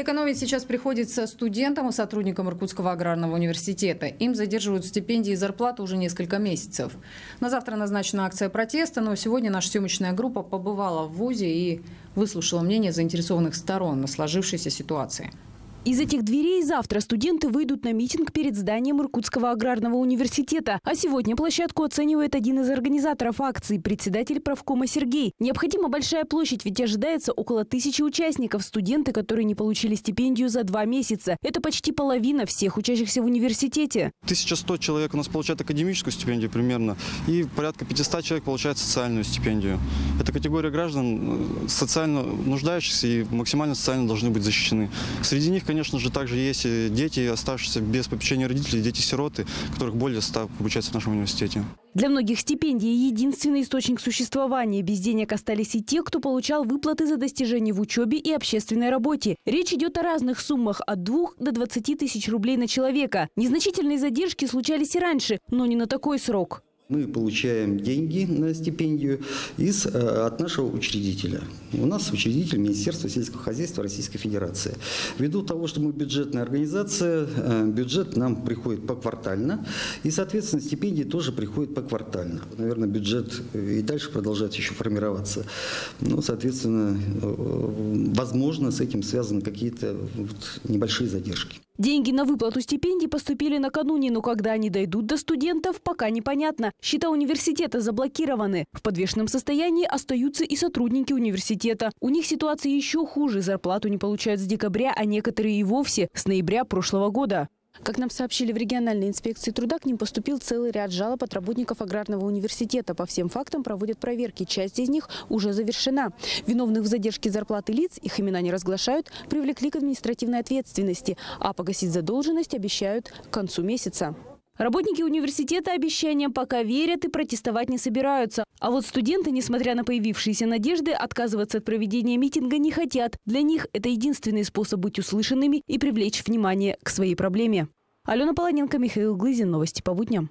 Экономить сейчас приходится студентам и сотрудникам Иркутского аграрного университета. Им задерживают стипендии и зарплату уже несколько месяцев. На завтра назначена акция протеста, но сегодня наша съемочная группа побывала в ВУЗе и выслушала мнение заинтересованных сторон на сложившейся ситуации. Из этих дверей завтра студенты выйдут на митинг перед зданием Иркутского аграрного университета. А сегодня площадку оценивает один из организаторов акции – председатель правкома Сергей. Необходима большая площадь, ведь ожидается около тысячи участников. Студенты, которые не получили стипендию за два месяца. Это почти половина всех учащихся в университете. 1100 человек у нас получают академическую стипендию примерно, и порядка 500 человек получают социальную стипендию. Это категория граждан э, социально нуждающихся и максимально социально должны быть защищены. Среди них, конечно же, также есть дети, оставшиеся без попечения родителей, дети-сироты, которых более 100 обучаются в нашем университете. Для многих стипендии – единственный источник существования. Без денег остались и те, кто получал выплаты за достижения в учебе и общественной работе. Речь идет о разных суммах – от 2 до 20 тысяч рублей на человека. Незначительные задержки случались и раньше, но не на такой срок. Мы получаем деньги на стипендию из, э, от нашего учредителя. У нас учредитель Министерства сельского хозяйства Российской Федерации. Ввиду того, что мы бюджетная организация, э, бюджет нам приходит поквартально, и, соответственно, стипендии тоже приходят поквартально. Наверное, бюджет и дальше продолжает еще формироваться. Ну, соответственно, э, возможно, с этим связаны какие-то вот небольшие задержки. Деньги на выплату стипендий поступили накануне, но когда они дойдут до студентов, пока непонятно. Счета университета заблокированы. В подвешенном состоянии остаются и сотрудники университета. У них ситуация еще хуже. Зарплату не получают с декабря, а некоторые и вовсе с ноября прошлого года. Как нам сообщили в региональной инспекции труда, к ним поступил целый ряд жалоб от работников аграрного университета. По всем фактам проводят проверки. Часть из них уже завершена. Виновных в задержке зарплаты лиц, их имена не разглашают, привлекли к административной ответственности. А погасить задолженность обещают к концу месяца. Работники университета обещаниям пока верят и протестовать не собираются. А вот студенты, несмотря на появившиеся надежды, отказываться от проведения митинга не хотят. Для них это единственный способ быть услышанными и привлечь внимание к своей проблеме. Алена Полоненко, Михаил Глызин. Новости по будням.